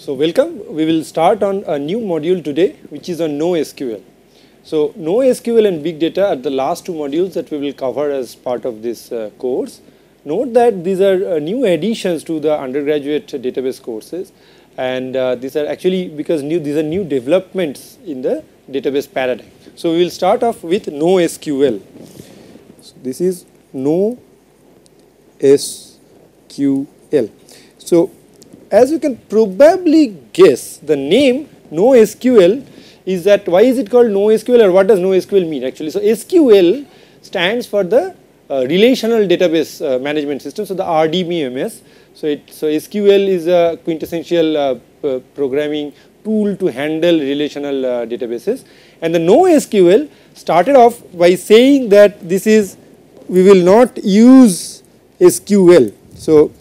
So welcome. We will start on a new module today, which is on NoSQL. So NoSQL and big data are the last two modules that we will cover as part of this uh, course. Note that these are uh, new additions to the undergraduate database courses and uh, these are actually because new these are new developments in the database paradigm. So we will start off with NoSQL. So this is NoSQL. So as you can probably guess, the name NoSQL is that why is it called NoSQL or what does NoSQL mean actually? So SQL stands for the uh, relational database uh, management system, so the RDBMS. So, it, so SQL is a quintessential uh, programming tool to handle relational uh, databases and the NoSQL started off by saying that this is we will not use SQL. So,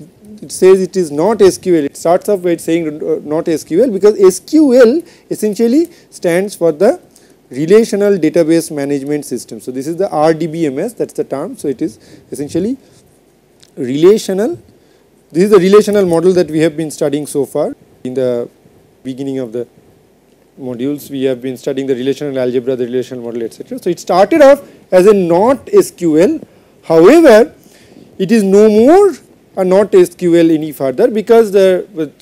it says it is not SQL. It starts off by saying uh, not SQL because SQL essentially stands for the relational database management system. So, this is the RDBMS that is the term. So, it is essentially relational. This is the relational model that we have been studying so far in the beginning of the modules we have been studying the relational algebra, the relational model etc. So, it started off as a not SQL however, it is no more are not SQL any further because the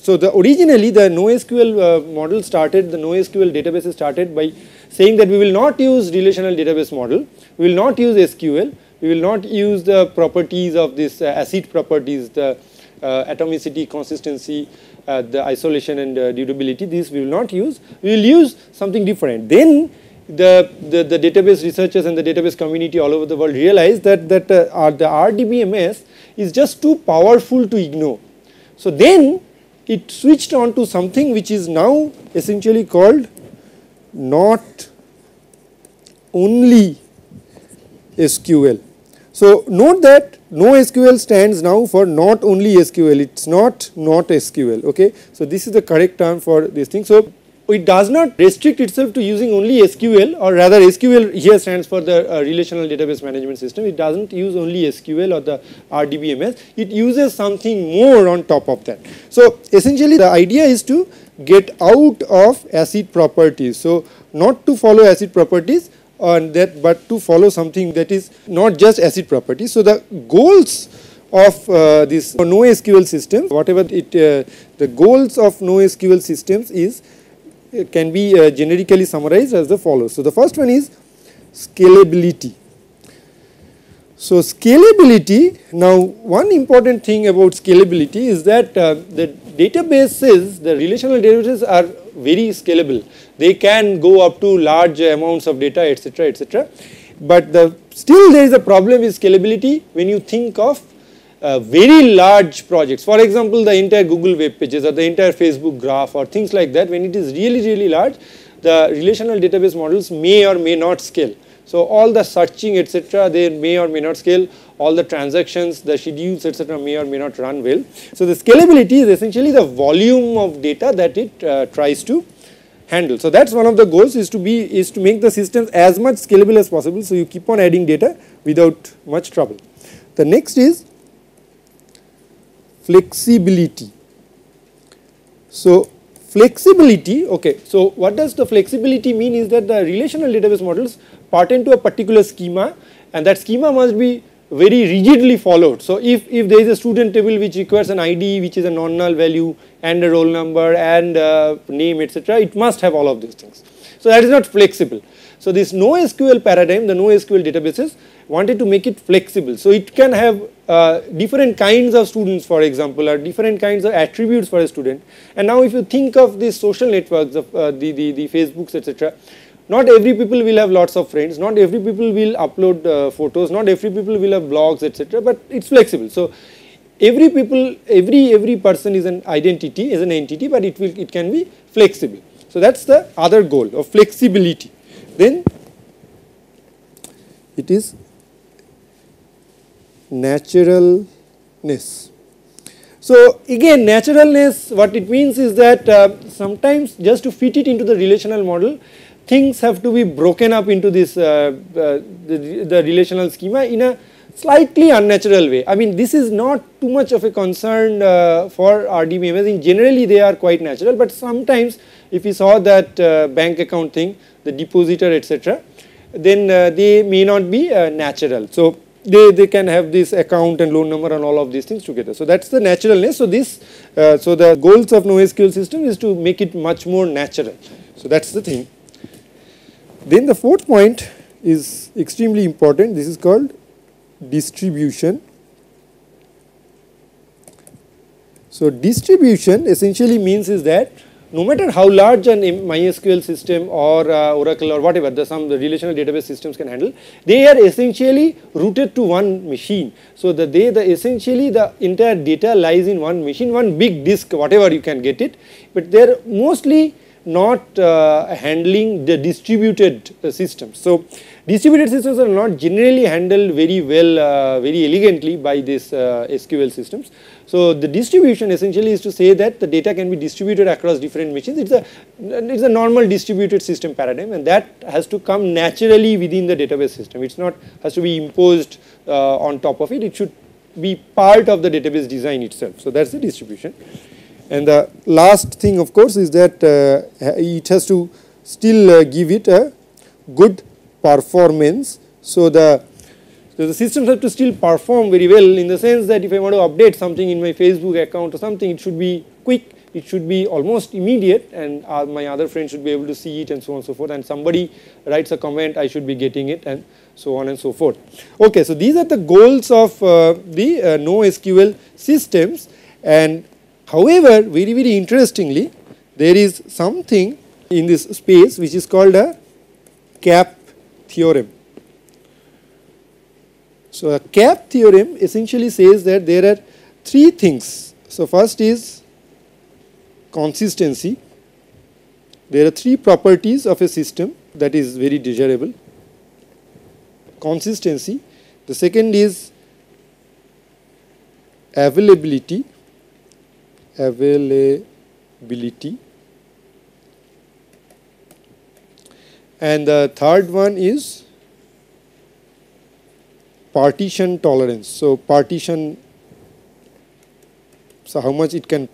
so the originally the NoSQL uh, model started the NoSQL database started by saying that we will not use relational database model, we will not use SQL, we will not use the properties of this uh, ACID properties, the uh, atomicity, consistency, the isolation and durability, these we will not use, we will use something different. Then the, the, the, database researchers and the database community all over the world realized that, that uh, the RDBMS is just too powerful to ignore. So then it switched on to something which is now essentially called not only SQL. So note that no SQL stands now for not only SQL, it is not not SQL, okay. So this is the correct term for this thing. So it does not restrict itself to using only SQL or rather SQL here stands for the uh, relational database management system. It does not use only SQL or the RDBMS, it uses something more on top of that. So essentially the idea is to get out of ACID properties. So not to follow ACID properties on that but to follow something that is not just ACID properties. So the goals of uh, this NoSQL system, whatever it, uh, the goals of NoSQL systems is can be uh, generically summarized as the follows. So, the first one is scalability. So, scalability now one important thing about scalability is that uh, the databases the relational databases are very scalable they can go up to large amounts of data etc etc but the still there is a problem with scalability when you think of uh, very large projects. For example, the entire Google web pages or the entire Facebook graph or things like that when it is really really large the relational database models may or may not scale. So all the searching etc they may or may not scale all the transactions the schedules etc may or may not run well. So the scalability is essentially the volume of data that it uh, tries to handle. So that's one of the goals is to be is to make the systems as much scalable as possible so you keep on adding data without much trouble. The next is flexibility. So flexibility okay so what does the flexibility mean is that the relational database models pertain to a particular schema and that schema must be very rigidly followed. So if, if there is a student table which requires an ID which is a non-null value and a roll number and uh, name etc it must have all of these things. So that is not flexible. So this NoSQL paradigm the NoSQL databases wanted to make it flexible. So it can have uh, different kinds of students for example or different kinds of attributes for a student. And now if you think of these social networks of uh, the, the, the Facebooks etc. Not every people will have lots of friends, not every people will upload uh, photos, not every people will have blogs etc. but it is flexible. So every people, every, every person is an identity, is an entity but it will, it can be flexible. So that is the other goal of flexibility. Then it is naturalness. So again naturalness what it means is that uh, sometimes just to fit it into the relational model things have to be broken up into this uh, uh, the, the, relational schema in a slightly unnatural way. I mean this is not too much of a concern uh, for RDBMS in generally they are quite natural but sometimes if you saw that uh, bank account thing the depositor etc then uh, they may not be uh, natural. So they, they can have this account and loan number and all of these things together. So that's the naturalness. So this, uh, so the goals of NoSQL system is to make it much more natural. So that's the thing. Then the fourth point is extremely important. This is called distribution. So distribution essentially means is that no matter how large an MySQL system or uh, Oracle or whatever the some relational database systems can handle, they are essentially rooted to one machine. So the they the essentially the entire data lies in one machine, one big disk, whatever you can get it, but they are mostly not uh, handling the distributed uh, systems. So distributed systems are not generally handled very well, uh, very elegantly by these uh, SQL systems. So the distribution essentially is to say that the data can be distributed across different machines. It's a it's a normal distributed system paradigm, and that has to come naturally within the database system. It's not has to be imposed uh, on top of it. It should be part of the database design itself. So that's the distribution. And the last thing, of course, is that uh, it has to still uh, give it a good performance. So the so the systems have to still perform very well in the sense that if I want to update something in my Facebook account or something, it should be quick, it should be almost immediate and uh, my other friends should be able to see it and so on and so forth and somebody writes a comment, I should be getting it and so on and so forth. Okay, so these are the goals of uh, the uh, NoSQL systems and however, very very interestingly, there is something in this space which is called a CAP theorem. So, a CAP theorem essentially says that there are three things. So, first is consistency. There are three properties of a system that is very desirable. Consistency. The second is availability. Availability. And the third one is partition tolerance. So partition, so how much it can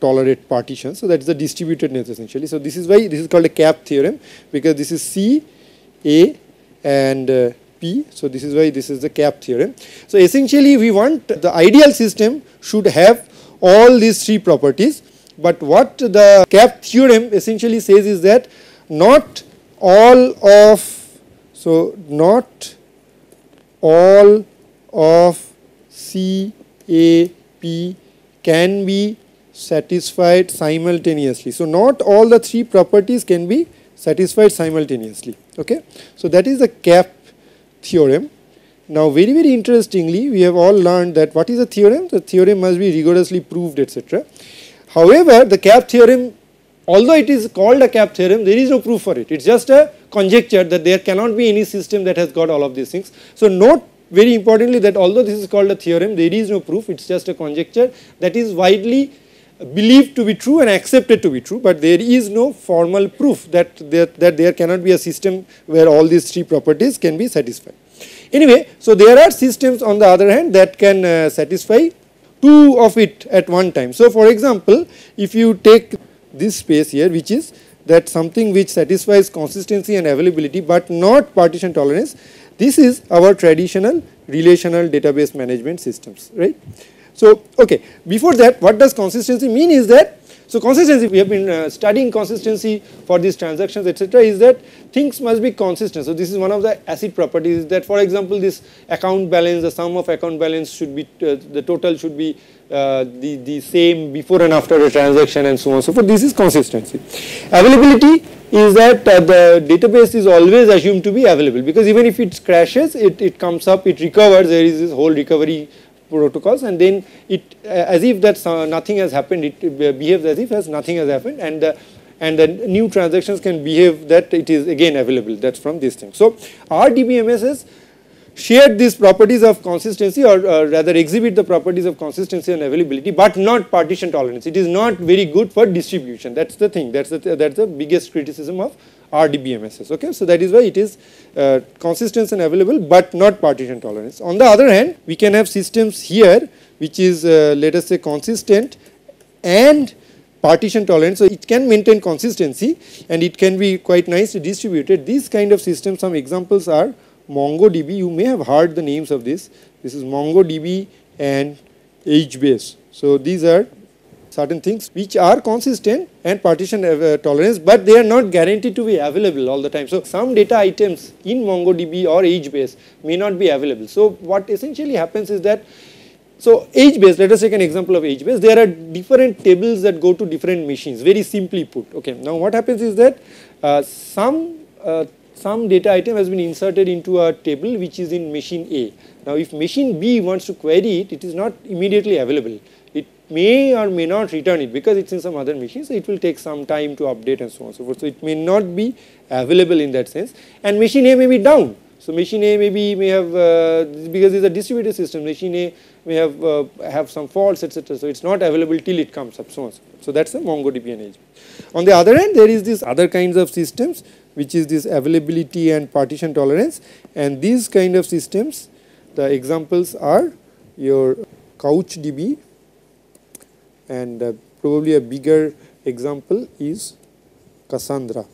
tolerate partition. So that is the distributedness essentially. So this is why this is called a CAP theorem because this is C, A and uh, P. So this is why this is the CAP theorem. So essentially we want the ideal system should have all these three properties. But what the CAP theorem essentially says is that not all of, so not all of C, A, P can be satisfied simultaneously. So, not all the three properties can be satisfied simultaneously. Okay? So, that is the CAP theorem. Now, very very interestingly, we have all learned that what is a theorem? The theorem must be rigorously proved etc. However, the CAP theorem although it is called a CAP theorem, there is no proof for it. It is just a conjecture that there cannot be any system that has got all of these things. So note very importantly that although this is called a theorem, there is no proof, it is just a conjecture that is widely believed to be true and accepted to be true, but there is no formal proof that there, that there cannot be a system where all these three properties can be satisfied. Anyway, so there are systems on the other hand that can uh, satisfy two of it at one time. So for example, if you take this space here which is that something which satisfies consistency and availability but not partition tolerance. This is our traditional relational database management systems, right. So, okay, before that what does consistency mean is that so consistency, we have been uh, studying consistency for these transactions etc. is that things must be consistent. So this is one of the ACID properties that for example this account balance, the sum of account balance should be, uh, the total should be uh, the, the same before and after a transaction and so on so forth. This is consistency. Availability is that uh, the database is always assumed to be available because even if it crashes, it, it comes up, it recovers, there is this whole recovery protocols and then it uh, as if that nothing has happened it behaves as if as nothing has happened and the and the new transactions can behave that it is again available that's from this thing. So RDBMS has shared these properties of consistency or uh, rather exhibit the properties of consistency and availability but not partition tolerance. It is not very good for distribution that's the thing that's the, that's the biggest criticism of RDBMSs. Okay, so that is why it is uh, consistent and available, but not partition tolerance. On the other hand, we can have systems here which is uh, let us say consistent and partition tolerant. So, it can maintain consistency and it can be quite nicely distributed. These kind of systems, some examples are MongoDB. You may have heard the names of this. This is MongoDB and HBase. So, these are certain things which are consistent and partition uh, tolerance, but they are not guaranteed to be available all the time. So, some data items in MongoDB or HBase may not be available. So, what essentially happens is that so HBase, let us take an example of HBase. There are different tables that go to different machines, very simply put. Okay. Now what happens is that uh, some uh, some data item has been inserted into a table which is in machine A. Now if machine B wants to query it, it is not immediately available. May or may not return it because it's in some other machine, so it will take some time to update and so on and so forth. So it may not be available in that sense and machine A may be down. So machine A maybe may have uh, because it's a distributed system, machine A may have uh, have some faults etc. So it's not available till it comes up so on. So forth so that's the MongoDB and On the other hand, there is this other kinds of systems which is this availability and partition tolerance and these kind of systems the examples are your CouchDB and uh, probably a bigger example is Cassandra.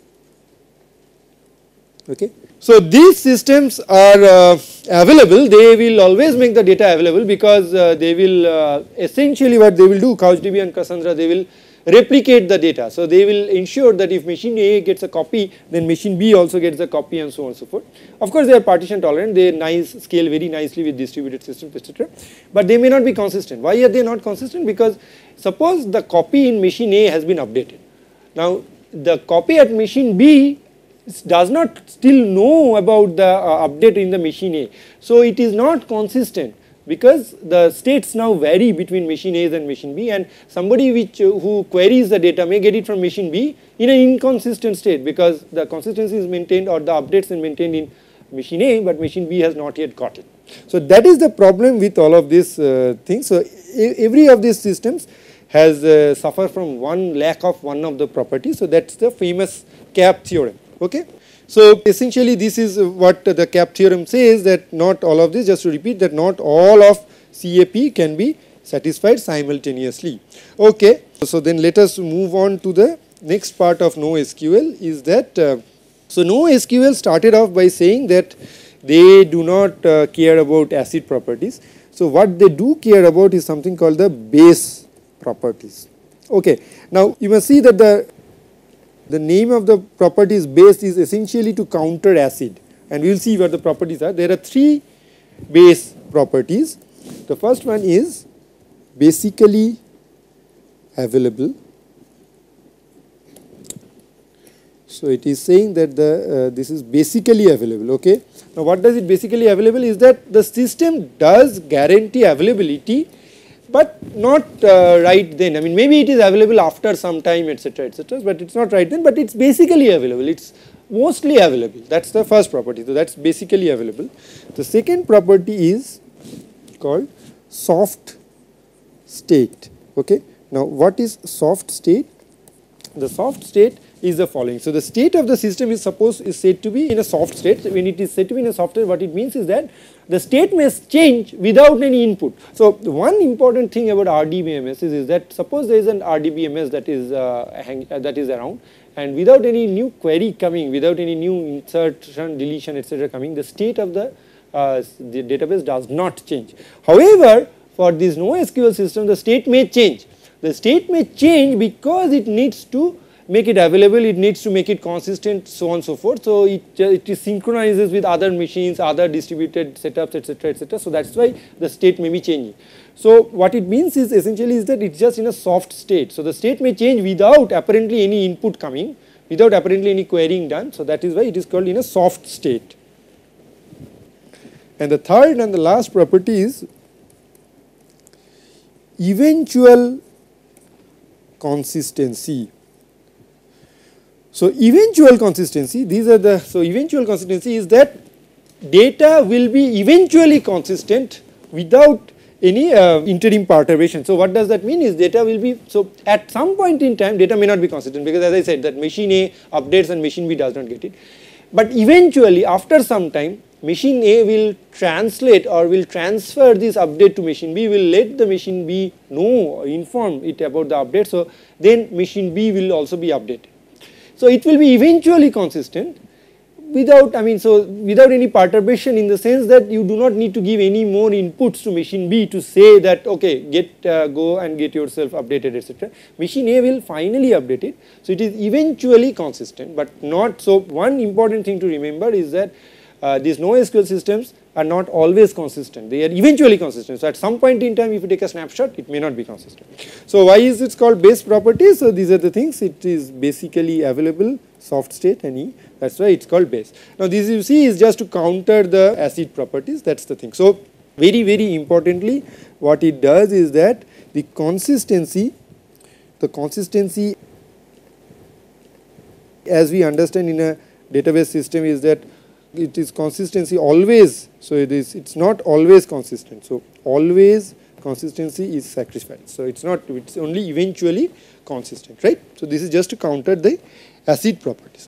Okay. So these systems are uh, available, they will always make the data available because uh, they will uh, essentially what they will do CouchDB and Cassandra they will replicate the data. So they will ensure that if machine A gets a copy then machine B also gets a copy and so on and so forth. Of course they are partition tolerant, they nice scale very nicely with distributed systems etc. But they may not be consistent. Why are they not consistent? Because suppose the copy in machine A has been updated. Now the copy at machine B does not still know about the uh, update in the machine A. So it is not consistent because the states now vary between machine A and machine B and somebody which uh, who queries the data may get it from machine B in an inconsistent state because the consistency is maintained or the updates are maintained in machine A but machine B has not yet got it. So that is the problem with all of these uh, things. So every of these systems has uh, suffered from one lack of one of the properties. So that's the famous CAP theorem. Okay. So essentially this is what the CAP theorem says that not all of this just to repeat that not all of CAP can be satisfied simultaneously. Okay. So then let us move on to the next part of NoSQL is that uh, so NoSQL started off by saying that they do not uh, care about acid properties. So what they do care about is something called the base properties. Okay. Now you must see that the the name of the properties base is essentially to counter acid and we will see what the properties are. There are three base properties. The first one is basically available. So it is saying that the uh, this is basically available okay. Now what does it basically available is that the system does guarantee availability but not uh, right then. I mean maybe it is available after some time etc etc but it is not right then but it is basically available it is mostly available that is the first property so that is basically available. The second property is called soft state okay. Now what is soft state? The soft state is the following. So the state of the system is supposed is said to be in a soft state. When it is said to be in a soft state, what it means is that the state may change without any input. So one important thing about RDBMS is, is that suppose there is an RDBMS that is uh, hang, uh, that is around and without any new query coming, without any new insertion, deletion, etc. coming, the state of the, uh, the database does not change. However, for this NoSQL system, the state may change. The state may change because it needs to make it available, it needs to make it consistent, so on and so forth. So it, it synchronizes with other machines, other distributed setups, etc., etc. So that's why the state may be changing. So what it means is essentially is that it's just in a soft state. So the state may change without apparently any input coming, without apparently any querying done. So that is why it is called in a soft state. And the third and the last property is eventual consistency. So eventual consistency, these are the, so eventual consistency is that data will be eventually consistent without any uh, interim perturbation. So what does that mean is data will be, so at some point in time data may not be consistent because as I said that machine A updates and machine B does not get it. But eventually after some time machine A will translate or will transfer this update to machine B, will let the machine B know, inform it about the update. So then machine B will also be updated. So it will be eventually consistent without I mean so without any perturbation in the sense that you do not need to give any more inputs to machine B to say that okay get uh, go and get yourself updated etc. Machine A will finally update it. So it is eventually consistent but not so one important thing to remember is that uh, these NoSQL systems are not always consistent. They are eventually consistent. So at some point in time if you take a snapshot it may not be consistent. So why is it called base properties? So these are the things it is basically available soft state and E that is why it is called base. Now this you see is just to counter the acid properties that is the thing. So very very importantly what it does is that the consistency the consistency as we understand in a database system is that it is consistency always so it is it's not always consistent. So always consistency is sacrificed. So it's not it's only eventually consistent right? So this is just to counter the acid properties